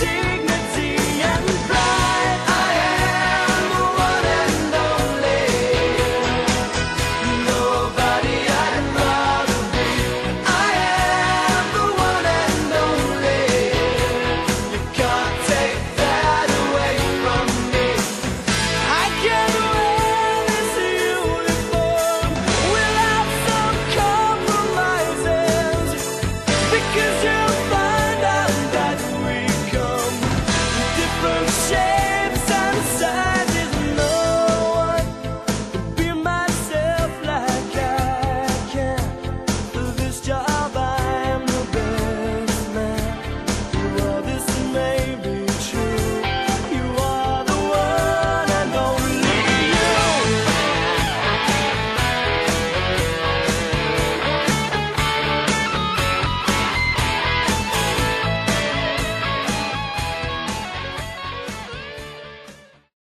dear.